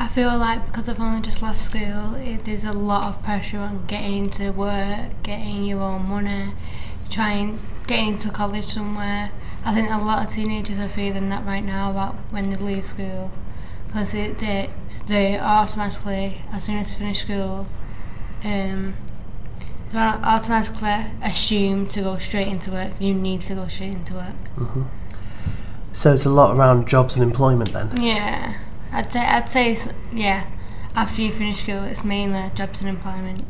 I feel like because I've only just left school, it, there's a lot of pressure on getting into work, getting your own money, trying getting into college somewhere. I think a lot of teenagers are feeling that right now about when they leave school because they they automatically as soon as they finish school, um, they're automatically assumed to go straight into work. You need to go straight into work. hmm So it's a lot around jobs and employment then. Yeah, I'd say I'd say yeah. After you finish school, it's mainly jobs and employment.